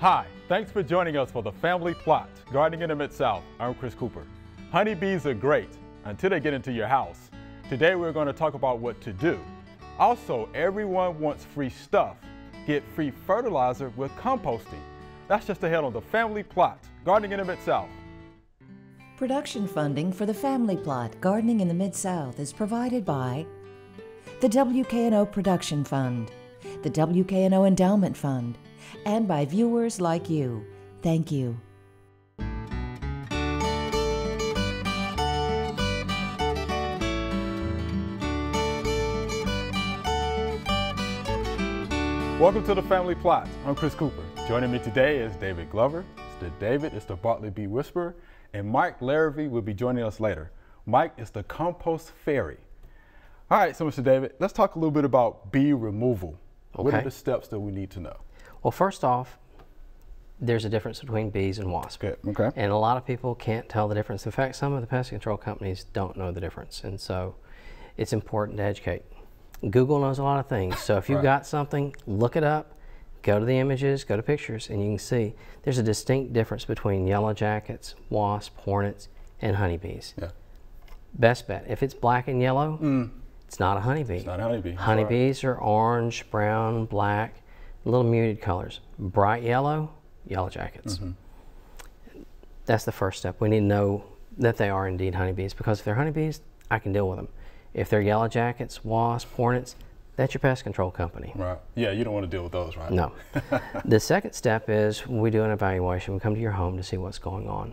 Hi, thanks for joining us for the Family Plot, Gardening in the Mid-South. I'm Chris Cooper. Honeybees are great until they get into your house. Today we're going to talk about what to do. Also, everyone wants free stuff. Get free fertilizer with composting. That's just ahead on the Family Plot, Gardening in the Mid-South. Production funding for the Family Plot Gardening in the Mid South is provided by the WKNO Production Fund, the WKNO Endowment Fund, and by viewers like you. Thank you. Welcome to the Family Plot. I'm Chris Cooper. Joining me today is David Glover. It's the David is the Bartlett Bee Whisperer, and Mike Larrivee will be joining us later. Mike is the Compost Fairy. All right, so Mr. David, let's talk a little bit about bee removal. What are the steps that we need to know? Well, first off, there's a difference between bees and wasps. Okay. Okay. And a lot of people can't tell the difference. In fact, some of the pest control companies don't know the difference. And so it's important to educate. Google knows a lot of things. So if you've Right. got something, look it up, go to the images, go to pictures, and you can see there's a distinct difference between yellow jackets, wasp, hornets, and honeybees. Yeah. Best bet. If it's black and yellow, it's not a honeybee. Mm. It's not a honeybee. Honeybees are orange, brown, black, little muted colors. Bright yellow, yellow jackets. Mm-hmm. That's the first step. We need to know that they are indeed honeybees because if they're honeybees, I can deal with them. If they're yellow jackets, wasps, hornets, that's your pest control company. Right. Yeah, you don't want to deal with those, right? No. the second step is we do an evaluation. We come to your home to see what's going on.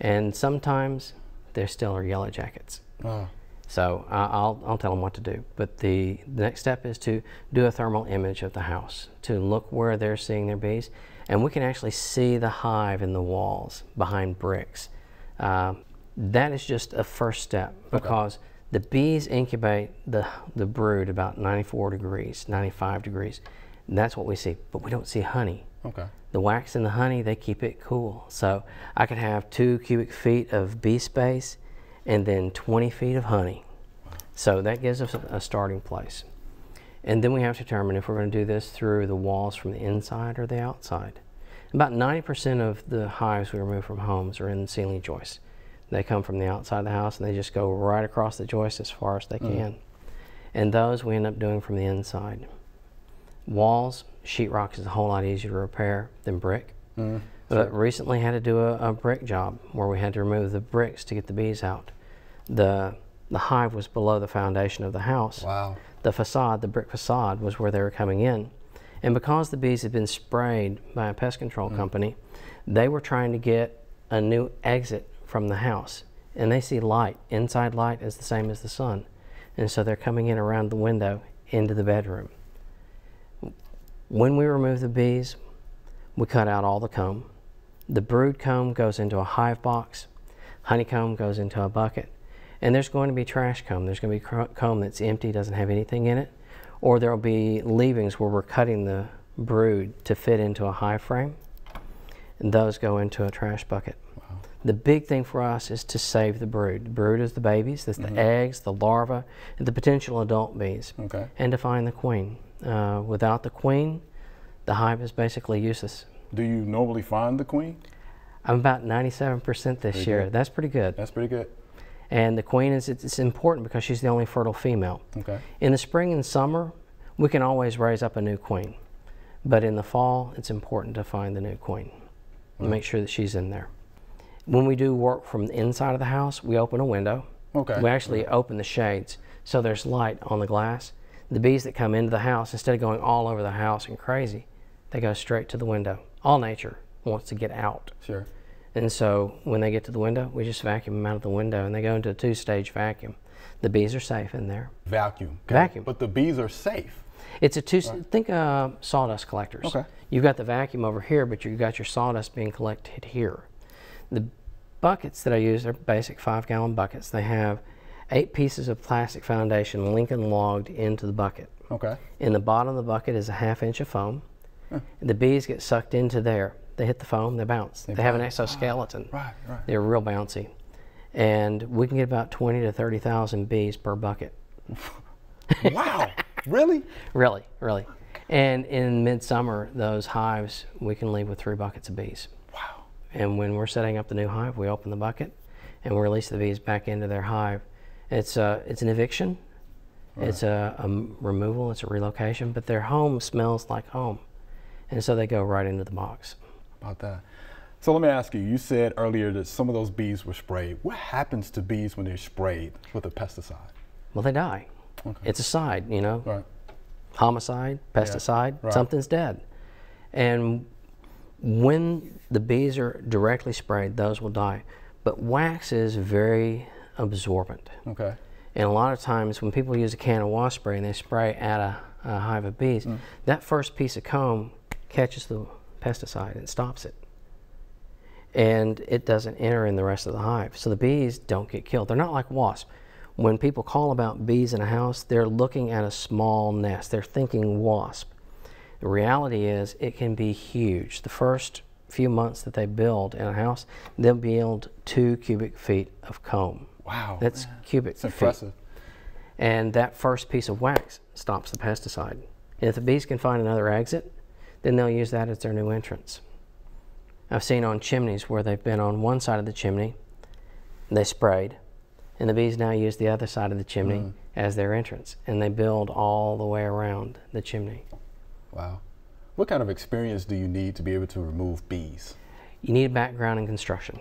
And sometimes there still are yellow jackets. Oh, So I- I'll, I'll tell them what to do. But the, the next step is to do a thermal image of the house, to look where they're seeing their bees. And we can actually see the hive in the walls behind bricks. Uh, that is just a first step because the bees incubate the, the brood about 94 degrees, 95 degrees. And that's what we see. But we don't see honey. okay. The wax and the honey, they keep it cool. So I could have two cubic feet of bee space and then 20 feet of honey. So that gives us a, starting place. And then we have to determine if we're going to do this through the walls from the inside or the outside. About 90% of the hives we remove from homes are in the ceiling joists. They come from the outside of the house and they just go right across the joist as far as they mm. can. And those we end up doing from the inside. Walls, sheetrock is a whole lot easier to repair than brick. Mm. But recently had to do a, a brick job where we had to remove the bricks to get the bees out. The the hive was below the foundation of the house. Wow. The facade, the brick facade, was where they were coming in. And because the bees had been sprayed by a pest control mm. company, they were trying to get a new exit from the house. And they see light. Inside light is the same as the sun. And so they're coming in around the window into the bedroom. When we remove the bees, we cut out all the comb. The brood comb goes into a hive box. Honeycomb goes into a bucket. And there's going to be trash comb. There's going to be cr- comb that's empty, doesn't have anything in it. Or there'll be leavings where we're cutting the brood to fit into a hive frame. And those go into a trash bucket. The big thing for us is to save the brood. The brood is the babies, that's the eggs, the larvae, and the potential adult bees. Okay. And to find the queen. Uh, without the queen, the hive is basically useless. Do you normally find the queen? I'm about 97% this Pretty year. good. That's pretty good. That's pretty good. And the queen is it's, important because she's the only fertile female. Okay. In the spring and summer, we can always raise up a new queen. But in the fall, it's important to find the new queen and make sure that she's in there. When we do work from the inside of the house, we open a window. Okay. We actually open the shades so there's light on the glass. The bees that come into the house, instead of going all over the house and crazy, they go straight to the window. All nature wants to get out. Sure. And so when they get to the window, we just vacuum them out of the window and they go into a two stage vacuum. The bees are safe in there. Vacuum. Okay. Vacuum. But the bees are safe. It's a two, think uh, sawdust collectors. Okay. You've got the vacuum over here, but you've got your sawdust being collected here. The buckets that I use are basic five gallon buckets. They have eight pieces of plastic foundation Lincoln logged into the bucket. Okay. In the bottom of the bucket is a half inch of foam. The bees get sucked into there. They hit the foam, they bounce. They, have an exoskeleton. Ah, right. Right. They're real bouncy. And we can get about 20 to 30,000 bees per bucket. wow. Really? Really, really. And in midsummer, those hives, we can leave with three buckets of bees. Wow. And when we're setting up the new hive, we open the bucket and we release the bees back into their hive. It's, a, it's an eviction, it's a, a removal, it's a relocation, but their home smells like home. And so they go right into the box. About that. So let me ask you, you said earlier that some of those bees were sprayed. What happens to bees when they're sprayed with a pesticide? Well, they die. Okay. It's a side, you know, Right. homicide, pesticide, right. something's dead. And when the bees are directly sprayed, those will die. But wax is very absorbent. Okay. And a lot of times when people use a can of wasp spray and they spray at a, a hive of bees, Mm. that first piece of comb catches the pesticide and stops it. And it doesn't enter in the rest of the hive. So the bees don't get killed. They're not like wasps. When people call about bees in a house, they're looking at a small nest. They're thinking wasp. The reality is it can be huge. The first few months that they build in a house, they'll build two cubic feet of comb. Wow. That's man. cubic feet. impressive. And that first piece of wax stops the pesticide. And if the bees can find another exit, then they'll use that as their new entrance. I've seen on chimneys where they've been on one side of the chimney, they sprayed, and the bees now use the other side of the chimney mm. as their entrance, and they build all the way around the chimney. Wow. What kind of experience do you need to be able to remove bees? You need a background in construction.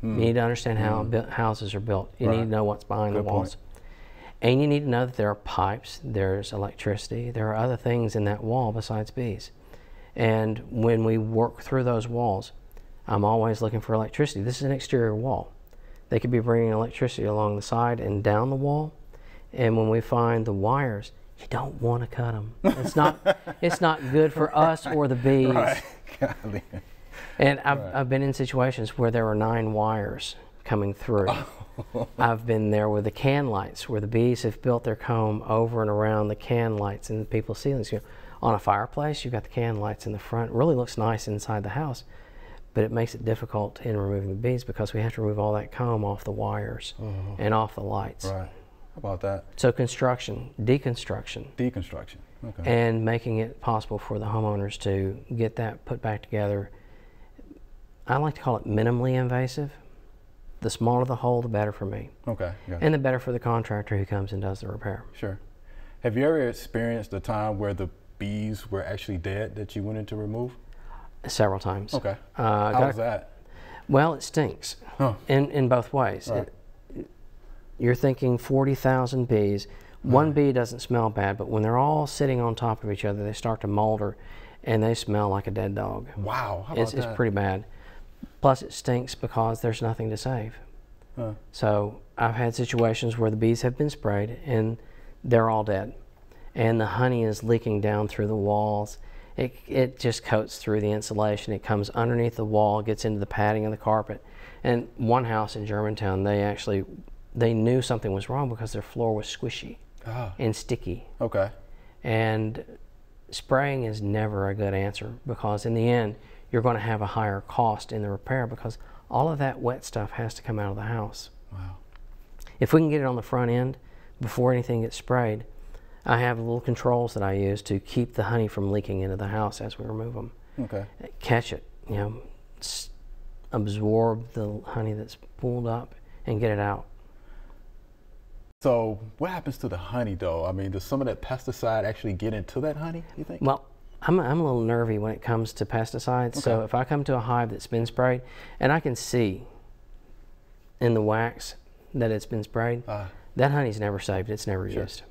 You mm. need to understand how mm. bu- houses are built. You need to know what's behind Good the point. walls. And you need to know that there are pipes, there's electricity, there are other things in that wall besides bees. And when we work through those walls, I'm always looking for electricity. This is an exterior wall. They could be bringing electricity along the side and down the wall. And when we find the wires, you don't want to cut them. It's not, it's not good for us or the bees. Right. Golly. And I've, I've been in situations where there were nine wires coming through. I've been there with the can lights where the bees have built their comb over and around the can lights in the people's ceilings. You know, on a fireplace, you've got the can lights in the front. Really looks nice inside the house, but it makes it difficult in removing the bees because we have to remove all that comb off the wires mm-hmm. and off the lights. Right. How about that? So construction, deconstruction, Deconstruction. Okay. and making it possible for the homeowners to get that put back together. I like to call it minimally invasive. The smaller the hole, the better for me, okay. Yeah. and the better for the contractor who comes and does the repair. Sure. Have you ever experienced a time where the bees were actually dead that you went in to remove? Several times. Okay. Uh, How was that? Well, it stinks Huh. in, in both ways. Right. It- you're thinking 40,000 bees. One bee doesn't smell bad, but when they're all sitting on top of each other, they start to molder and they smell like a dead dog. Wow. How about It's, it's pretty bad. Plus, it stinks because there's nothing to save. Huh. So I've had situations where the bees have been sprayed and they're all dead, and the honey is leaking down through the walls. It, it just coats through the insulation. It comes underneath the wall, gets into the padding of the carpet. And one house in Germantown, they actually they knew something was wrong because their floor was squishy Ah. and sticky. Okay. And spraying is never a good answer because in the end, you're going to have a higher cost in the repair because all of that wet stuff has to come out of the house. Wow. If we can get it on the front end before anything gets sprayed, I have little controls that I use to keep the honey from leaking into the house as we remove them. Okay. Catch it, you know, s- absorb the honey that's pulled up and get it out. So what happens to the honey though? I mean, does some of that pesticide actually get into that honey, you think? Well, I'm, I'm a little nervy when it comes to pesticides. So if I come to a hive that's been sprayed and I can see in the wax that it's been sprayed, Ah. that honey's never saved. It's never Sure. used.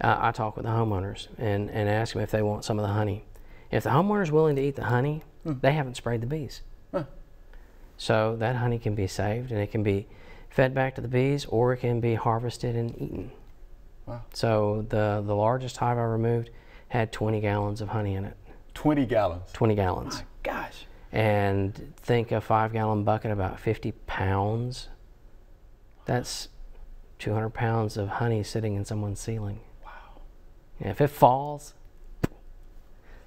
Uh, I talk with the homeowners and, and ask them if they want some of the honey. If the homeowner's willing to eat the honey, they haven't sprayed the bees. Huh. So that honey can be saved and it can be fed back to the bees or it can be harvested and eaten. Wow. So the, the largest hive I removed had 20 gallons of honey in it. 20 gallons. 20 gallons. My gosh. And think a five gallon bucket, about 50 pounds. That's 200 pounds of honey sitting in someone's ceiling. And if it falls,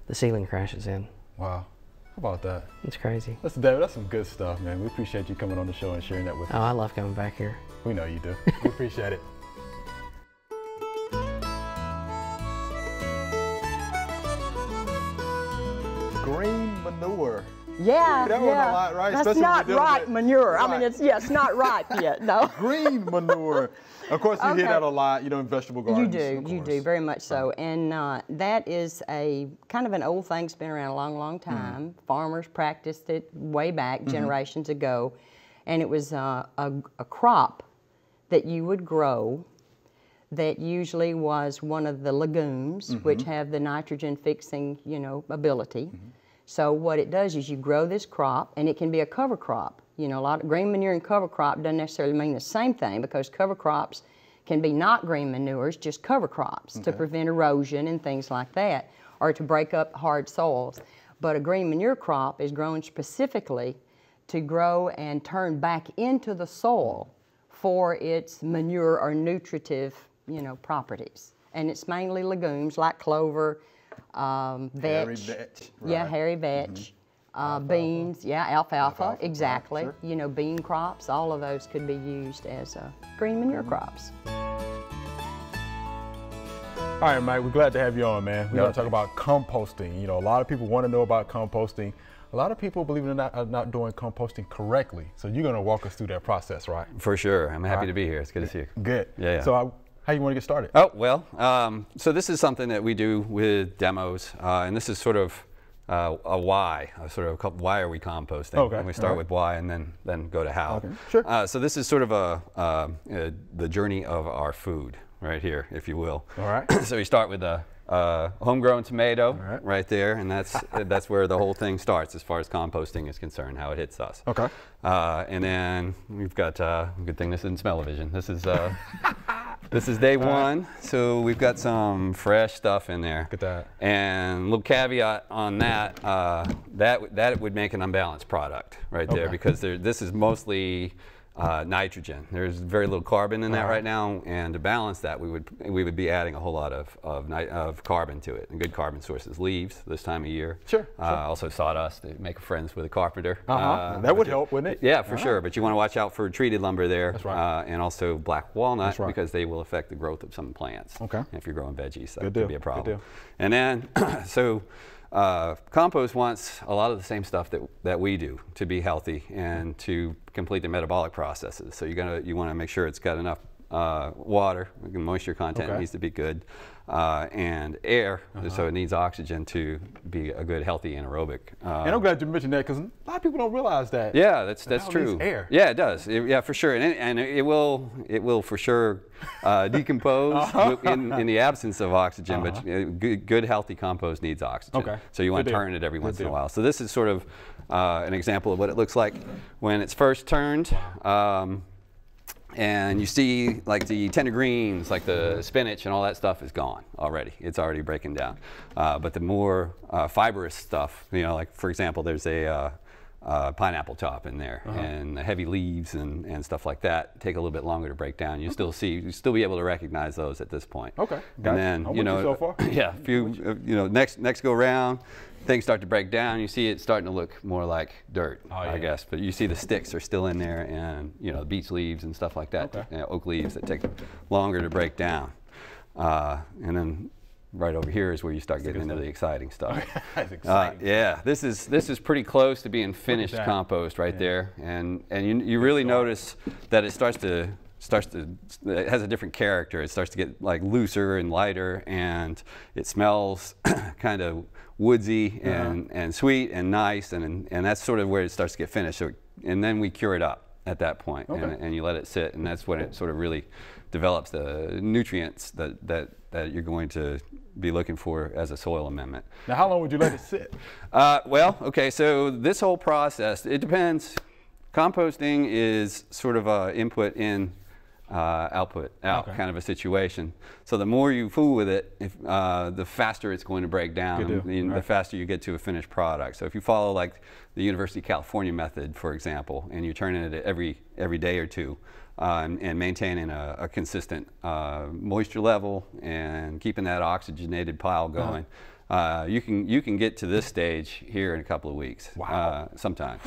the ceiling crashes in. Wow. How about that? It's crazy. That's David, that's some good stuff, man. We appreciate you coming on the show and sharing that with oh, us. Oh, I love coming back here. We know you do. We appreciate it. Yeah, That yeah. lot, right? That's Especially not right manure. I mean, it's yes, not right yet. No. Green manure. Of course, you hear that a lot, you know, in vegetable gardens. You do, you do very much so, and uh, that is a kind of an old thing. It's been around a long, long Mm-hmm. time. Farmers practiced it way back generations ago, and it was uh, a, a crop that you would grow that usually was one of the legumes, which Mm-hmm. have the nitrogen fixing, you know, ability. So what it does is you grow this crop, and it can be a cover crop. You know, a lot of green manure and cover crop doesn't necessarily mean the same thing because cover crops can be not green manures, just cover crops to prevent erosion and things like that, or to break up hard soils. But a green manure crop is grown specifically to grow and turn back into the soil for its manure or nutritive, you know, properties. And it's mainly legumes like clover, um, Hairy vetch, vetch, yeah, hairy vetch, uh, beans, yeah, alfalfa, Alfalfa, right, exactly. sure. You know, bean crops, all of those could be used as uh, green manure Mm-hmm. crops. All right, Mike, we're glad to have you on, man. We're Yeah, going to talk about composting. You know, a lot of people want to know about composting. A lot of people, believe it or not, are not doing composting correctly. So you're going to walk us through that process, right? For sure. I'm happy Alright. to be here. It's good to see you. Good. Yeah, yeah. So I, how you want to get started? Oh, well, um, so this is something that we do with demos, uh, and this is sort of uh, a why, a sort of a couple, why are we composting? Okay, And we start alright. with why and then, then go to how. Okay, sure. Uh, so this is sort of a, uh, uh, the journey of our food right here, if you will. All right. so we start with a uh, homegrown tomato right. right there, and that's that's where the whole thing starts as far as composting is concerned, how it hits us. Okay. Uh, and then we've got uh, good thing this isn't smell-o-vision. This is uh, this is day one, so we've got some fresh stuff in there. Look at that. And little caveat on that, uh, that that would make an unbalanced product right there Okay. because there, this is mostly uh, nitrogen. There's very little carbon in that Uh-huh. right now, and to balance that, we would we would be adding a whole lot of of, of carbon to it. And good carbon sources, leaves this time of year. Sure, Uh, also sawdust to make friends with a carpenter. Uh-huh. That would but- help, wouldn't it? Yeah, for All sure. But you want to watch out for treated lumber there, That's right. uh, and also black walnut right. because they will affect the growth of some plants. Okay. If you're growing veggies, that Good could deal, be a problem. good deal. And then, so uh, compost wants a lot of the same stuff that, that we do to be healthy and to complete the metabolic processes. So you're gonna you want to make sure it's got enough uh, water, moisture content Okay. needs to be good, uh, and air, so it needs oxygen to be a good healthy anaerobic. Uh, And I'm glad you mentioned that because a lot of people don't realize that. yeah, that's that's now true. air. Yeah, it does. It- yeah, for sure, and it, and it will it will for sure uh, decompose Uh-huh. in, in the absence of oxygen. But uh, good, good healthy compost needs oxygen. Okay. So you want to turn it every Good once in a while. So this is sort of uh, an example of what it looks like when it's first turned. Um, and you see like the tender greens, like the spinach and all that stuff is gone already. It's already breaking down. Uh, but the more uh, fibrous stuff, you know, like for example, there's a uh, uh, pineapple top in there, Uh-huh. and the heavy leaves and, and stuff like that take a little bit longer to break down. You still see, you still be able to recognize those at this point. Okay, gotcha. And then you with you know, so far. yeah, few, uh, you know, next next go round, things start to break down. You see it starting to look more like dirt, Oh, I guess. But you see the sticks are still in there, and you know, beech leaves and stuff like that, Okay. you know, oak leaves that take longer to break down. Uh, and then right over here is where you start getting into the exciting stuff. That's Uh, yeah, this is this is pretty close to being finished compost right there, and and you, you really notice that it starts to starts to it has a different character. It starts to get like looser and lighter, and it smells kind of woodsy and, and sweet and nice, and and that's sort of where it starts to get finished. So, and then we cure it up at that point, and, Okay. and you let it sit, and that's when it sort of really develops the nutrients that that that you're going to be looking for as a soil amendment. Now, how long would you let it sit? Uh, well, okay, so this whole process, it depends. Composting is sort of a input in, uh, output out Okay. kind of a situation. So the more you fool with it, if, uh, the faster it's going to break down, and the, faster you get to a finished product. So if you follow like the University of California method, for example, and you're turning it every every day or two, uh, and, and maintaining a, a consistent uh, moisture level and keeping that oxygenated pile going. Uh, you can you can get to this stage here in a couple of weeks. Wow. Uh, sometime.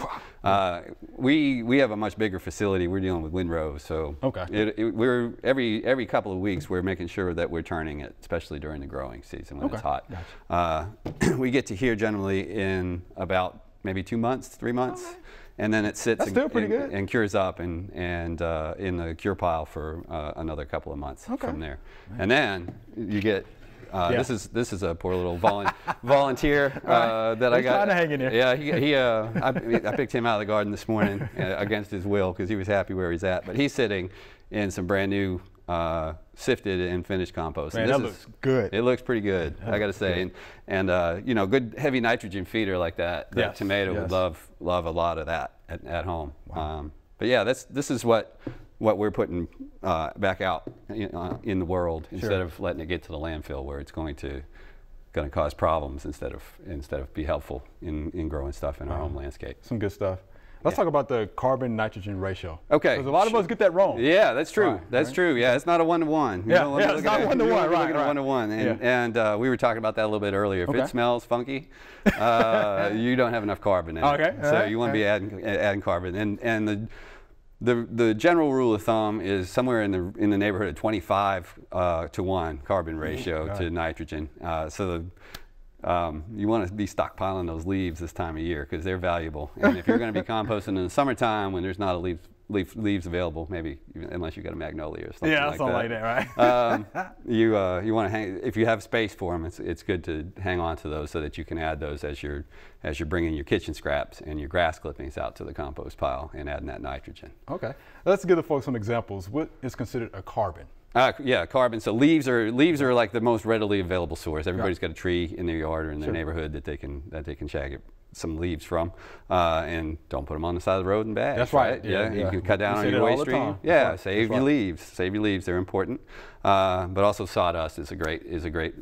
Uh, we we have a much bigger facility. We're dealing with windrows, so Okay. it, it, we're every every couple of weeks we're making sure that we're turning it, especially during the growing season when it's Okay. hot. Uh, we get to here generally in about maybe two months, three months, and then it sits and, pretty and- good. and cures up and and uh, in the cure pile for uh, another couple of months Okay. from there, and then you get. Uh, Yeah. This is this is a poor little volun- volunteer uh, that I He's got. trying to hang in there. Yeah, he, he uh, I, I picked him out of the garden this morning uh, against his will because he was happy where he's at. But he's sitting in some brand new uh, sifted and finished compost. Man, And that this looks is- good. It looks pretty good, I got to say. And, and uh, you know, good heavy nitrogen feeder like that. That Yes, tomato yes. would love love a lot of that at, at home. Um, but yeah, that's this is what what we're putting uh, back out in, uh, in the world instead of letting it get to the landfill where it's going to going to cause problems instead of instead of be helpful in, in growing stuff in our home landscape. Some good stuff. Let's talk about the carbon nitrogen ratio. Okay. Because a lot of us get that wrong. Yeah, that's true. Right, that's right. true. Yeah, it's not a one to one. Yeah, yeah, it's not one-to-one, right, right. One to one, and Yeah. and uh, we were talking about that a little bit earlier. If Okay. it smells funky, uh, you don't have enough carbon in Okay, it. all So right, you want to be adding adding carbon, and and the. The, the general rule of thumb is somewhere in the in the neighborhood of 25 uh, to one carbon ratio to nitrogen. Uh, so the, um, you want to be stockpiling those leaves this time of year because they're valuable. And if you're going to be composting in the summertime when there's not a leaf, leaf leaves available, maybe unless you got a magnolia or something Yeah, like something that. like that, right? um, you uh, you want to hang if you have space for them. It's it's good to hang on to those so that you can add those as you're as you're bringing your kitchen scraps and your grass clippings out to the compost pile and adding that nitrogen. okay. Let's give the folks some examples. What is considered a carbon? Uh, yeah, carbon. So leaves are leaves are like the most readily available source. Everybody's got a tree in their yard or in their Sure. neighborhood that they can that they can shag it, some leaves from, uh, and don't put them on the side of the road in bags. That's right, yeah, Yeah, you can cut down We on your waste stream. Yeah, right, save that's your right. leaves. Save your leaves. They're important. Uh, but also sawdust is a great is a great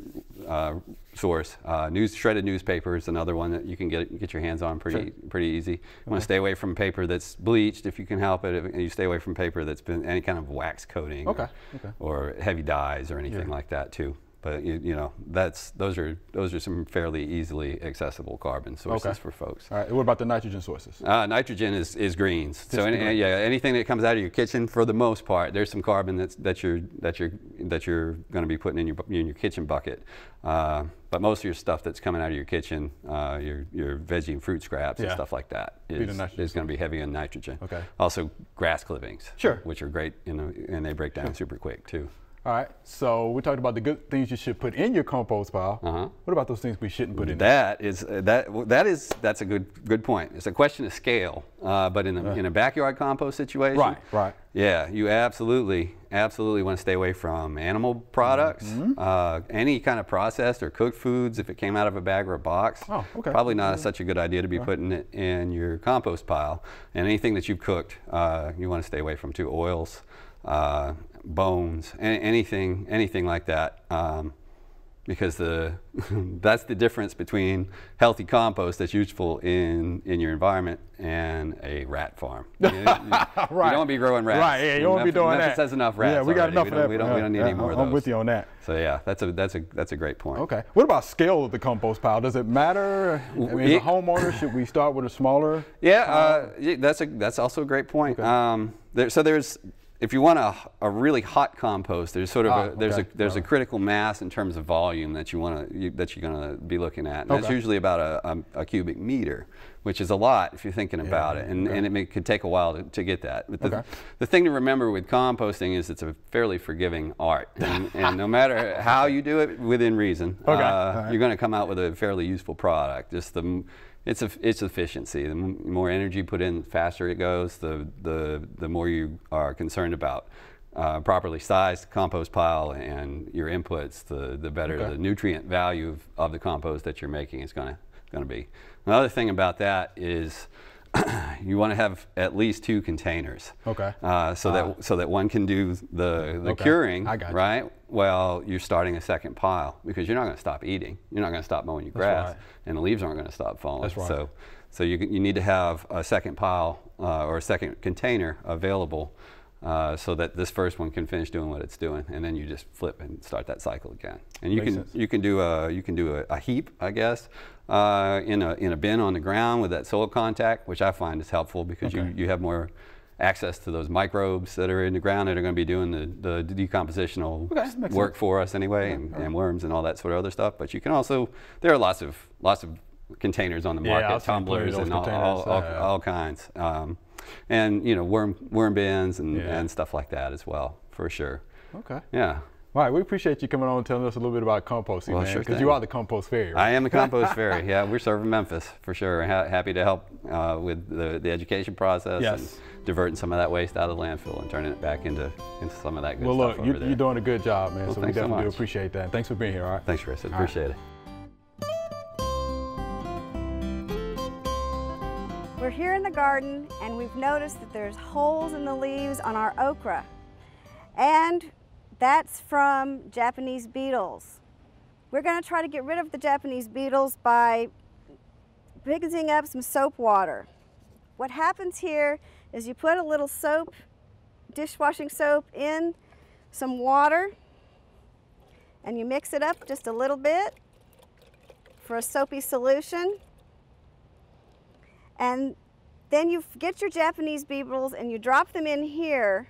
uh, source. Uh, news shredded newspaper is another one that you can get get your hands on pretty pretty easy. You want to stay away from paper that's bleached if you can help it. If, you stay away from paper that's been any kind of wax coating. Okay, Or, okay. or heavy dyes or anything Yeah. like that too. But you, you know, that's those are those are some fairly easily accessible carbon sources Okay. for folks. All right. What about the nitrogen sources? Uh, nitrogen is, is greens. So any, the greens. yeah, anything that comes out of your kitchen, for the most part, there's some carbon that's, that you're that you're that you're going to be putting in your in your kitchen bucket. Uh, but most of your stuff that's coming out of your kitchen, uh, your your veggie and fruit scraps and stuff like that, is, is, going to be heavy in nitrogen. Okay. Also, grass clippings. Sure. Which are great, in the, and they break down super quick too. All right. So we talked about the good things you should put in your compost pile. Uh-huh. What about those things we shouldn't put in there? That is uh, that that is that's a good good point. It's a question of scale, uh, but in a, in a backyard compost situation, Right, right. Yeah, you absolutely absolutely want to stay away from animal products, Mm-hmm. uh, any kind of processed or cooked foods. If it came out of a bag or a box, Oh, okay. probably not such a good idea to be putting it in your compost pile. And anything that you've cooked, uh, you want to stay away from too. Oils, uh, bones, anything anything like that. Um, because the that's the difference between healthy compost that's useful in in your environment and a rat farm. You, you- you don't want to be growing rats. Right. Yeah. You don't want to be doing Memphis that. has enough rats. Yeah, we got already. enough we of that. We don't, we don't need Yeah, any more of I'm those. with you on that. So yeah, that's a that's a that's a great point. Okay. What about scale of the compost pile? Does it matter? I mean, as a homeowner, should we start with a smaller? Yeah, uh, that's a that's also a great point. Um, there, so there's if you want a, a really hot compost, there's sort of Ah, a, there's okay. a there's a critical mass in terms of volume that you want to you, that you're going to be looking at. And That's usually about a, a, a cubic meter, which is a lot if you're thinking about it, and, and it may, could take a while to, to get that. But the, Okay. the thing to remember with composting is it's a fairly forgiving art, and, and no matter how you do it within reason, Okay. uh, Alright. you're going to come out with a fairly useful product. Just the it's a, it's efficiency. The more energy put in, the faster it goes. The the the more you are concerned about uh, properly sized compost pile and your inputs, the the better Okay. the nutrient value of, of the compost that you're making is going to going to be. Another thing about that is. you want to have at least two containers, Okay. uh, so that so that one can do the the Okay. curing, I got you. right? Well, you're starting a second pile because you're not going to stop eating. You're not going to stop mowing your grass, right. and the leaves aren't going to stop falling. That's right. So, so you, you need to have a second pile uh, or a second container available uh, so that this first one can finish doing what it's doing, and then you just flip and start that cycle again. And you Makes can sense. you can do a you can do a, a heap, I guess, uh, in a in a bin on the ground with that soil contact, which I find is helpful because Okay. you you have more access to those microbes that are in the ground that are going to be doing the, the decompositional Okay, work sense. for us anyway, and, and worms and all that sort of other stuff. But you can also there are lots of lots of containers on the Yeah, market, I've seen plenty of tumblers and all, all, all, yeah. all kinds. Um, and you know, worm worm bins and, Yeah. and stuff like that as well, for sure. Okay. Yeah. All right, we appreciate you coming on and telling us a little bit about composting, Well, man, because thing. you are the compost fairy. I am the compost fairy. Yeah, we're serving Memphis for sure. Ha- happy to help uh, with the, the education process Yes. and diverting some of that waste out of the landfill and turning it back into, into some of that good well, stuff look, over you, there. you're doing a good job, man. Well, so we thanks so definitely do appreciate that. Thanks for being here. All right. Thanks, Chris. I All right. appreciate it. We're here in the garden and we've noticed that there's holes in the leaves on our okra. And that's from Japanese beetles. We're going to try to get rid of the Japanese beetles by mixing up some soap water. What happens here is you put a little soap, dishwashing soap in some water and you mix it up just a little bit for a soapy solution. And then you get your Japanese beetles and you drop them in here,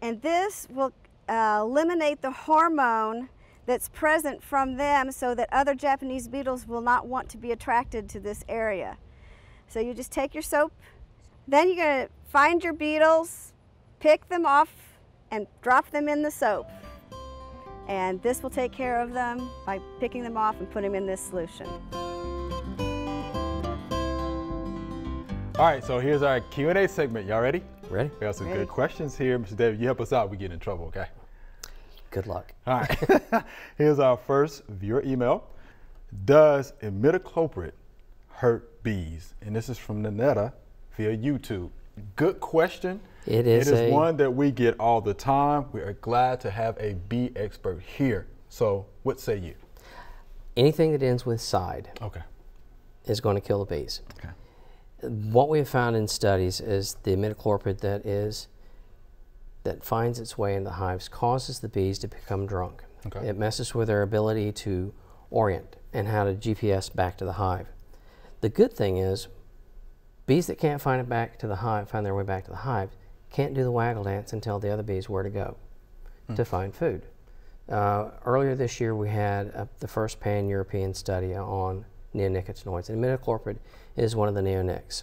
and this will uh, eliminate the hormone that's present from them so that other Japanese beetles will not want to be attracted to this area. So you just take your soap, then you're going to find your beetles, pick them off, and drop them in the soap. And this will take care of them by picking them off and putting them in this solution. All right, so here's our Q&A segment. Y'all ready? Ready? We got some Ready. good questions here. Mr. David, you help us out, we get in trouble, okay? Good luck. All right. here's our first viewer email. Does imidacloprid hurt bees? And this is from Nanetta via YouTube. Good question. It is It is a- one that we get all the time. We are glad to have a bee expert here. So, what say you? Anything that ends with side Okay. is going to kill the bees. Okay. What we have found in studies is the imidacloprid that is that finds its way in the hives causes the bees to become drunk. Okay. It messes with their ability to orient and how to GPS back to the hive. The good thing is, bees that can't find it back to the hive, find their way back to the hive, can't do the waggle dance and tell the other bees where to go to find food. Uh, earlier this year, we had uh, the first pan-European study on neonicotinoids, and imidacloprid is one of the neonics.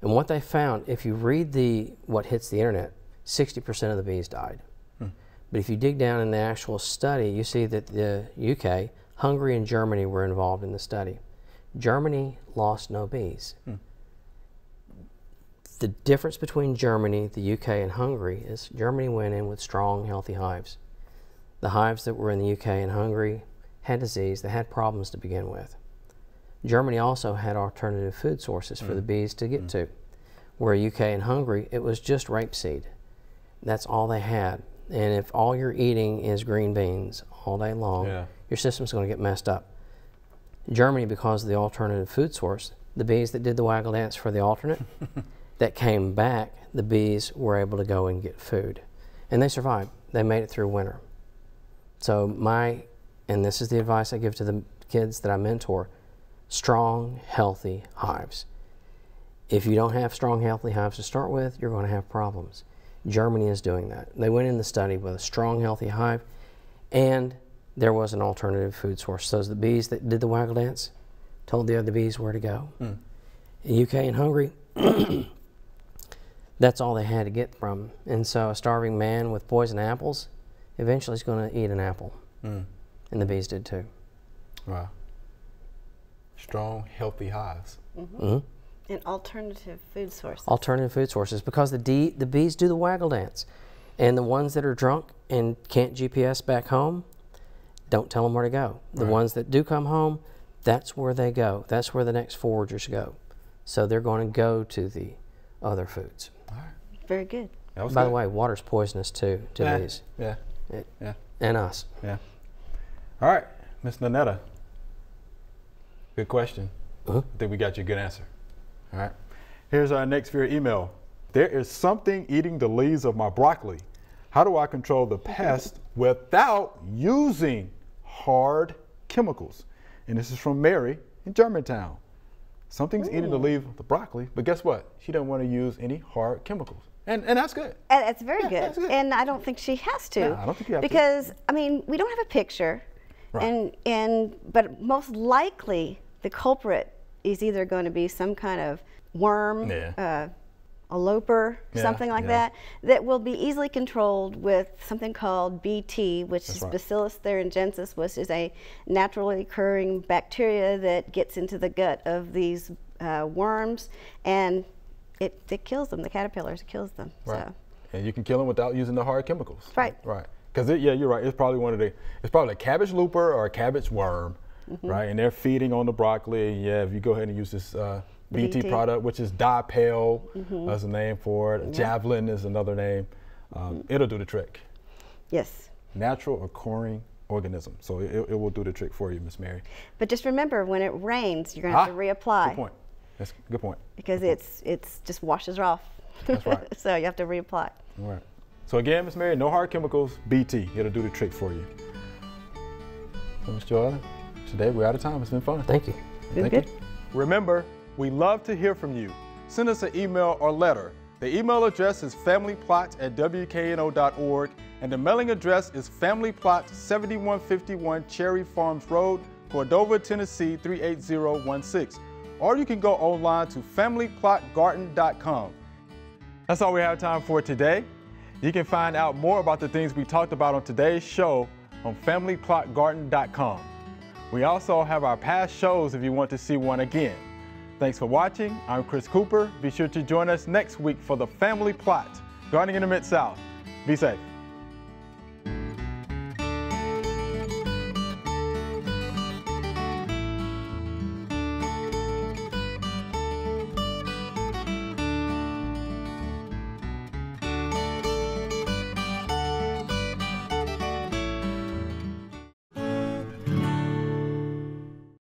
And what they found, if you read the what hits the internet, 60% of the bees died. Hmm. But if you dig down in the actual study, you see that the UK, Hungary, and Germany were involved in the study. Germany lost no bees. Hmm. The difference between Germany, the UK, and Hungary is Germany went in with strong, healthy hives. The hives that were in the UK and Hungary had disease, they had problems to begin with. Germany also had alternative food sources for the hmm. bees to get to. Where UK and Hungary, it was just rapeseed. That's all they had. And if all you're eating is green beans all day long, Yeah. your system's going to get messed up. Germany, because of the alternative food source, the bees that did the waggle dance for the alternate, that came back, the bees were able to go and get food. And they survived. They made it through winter. So, my, and this is the advice I give to the kids that I mentor strong, healthy hives. If you don't have strong, healthy hives to start with, you're going to have problems. Germany is doing that. They went in the study with a strong, healthy hive, and there was an alternative food source. So the bees that did the waggle dance told the other bees where to go. Hmm. In UK and Hungary, that's all they had to get from. And so a starving man with poison apples eventually is going to eat an apple. Hmm. And the bees did too. Wow. Strong, healthy hives. Mm-hmm. Mm-hmm. An alternative food sources. alternative food sources because the D, the bees do the waggle dance, and the ones that are drunk and can't GPS back home, don't tell them where to go. The ones that do come home, that's where they go. That's where the next foragers go. So they're going to go to the other foods. Very good. That was By the way, water's poisonous too to yeah. bees Yeah. It- Yeah. and us. Yeah. All right, Miss Nanetta. Good question. Uh-huh. I think we got you a good answer. All right. Here's our next viewer email. There is something eating the leaves of my broccoli. How do I control the pest without using hard chemicals? And this is from Mary in Germantown. Something's eating the leaves of the broccoli, but guess what? She doesn't want to use any hard chemicals. And, and that's good. And it's very Yeah, good. good. And I don't think she has to. No, I don't think you have to. because, I mean, we don't have a picture. Right. And, and, but most likely the culprit is either going to be some kind of worm, Yeah. uh, a looper, Yeah, something like yeah. that, that will be easily controlled with something called BT, which That's is right. Bacillus thuringiensis, which is a naturally occurring bacteria that gets into the gut of these uh, worms and it, it kills them, the caterpillars, it kills them. Right. So. And you can kill them without using the hard chemicals. Right. Right. Because yeah, you're right. It's probably one of the. It's probably a cabbage looper or a cabbage worm, Mm-hmm. right? And they're feeding on the broccoli. Yeah, if you go ahead and use this uh, BT, BT. product, which is Dipel, Mm-hmm. as a name for it. Javelin is another name. Um, Mm-hmm. It'll do the trick. Yes. Natural occurring organism. So it, it will do the trick for you, Miss Mary. But just remember, when it rains, you're going to have Ah, to reapply Good point. That's a good point. because it's it's just washes off. That's right. so you have to reapply. All right. So again, Miss Mary, no hard chemicals, BT. It'll do the trick for you. So, Miss Joella, today we're out of time. It's been fun. Thank you. Good, Thank good. you. Remember, we love to hear from you. Send us an email or letter. The email address is familyplot at wkno.org, and the mailing address is Family Plot 7151 Cherry Farms Road, Cordova, Tennessee 38016. Or you can go online to familyplotgarden.com. That's all we have time for today. You can find out more about the things we talked about on today's show on familyplotgarden.com. We also have our past shows if you want to see one again. Thanks for watching. I'm Chris Cooper. Be sure to join us next week for the Family Plot, Gardening in the Mid-South. Be safe.